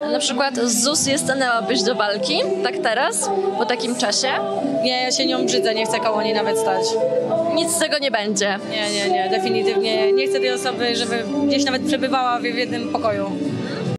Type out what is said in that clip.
Na przykład ZUS je stanęłabyś do walki, tak teraz, po takim czasie? Nie, ja się nią brzydzę, nie chcę koło niej nawet stać. Nic z tego nie będzie. Nie, nie, nie, definitywnie nie chcę tej osoby, żeby gdzieś nawet przebywała w jednym pokoju.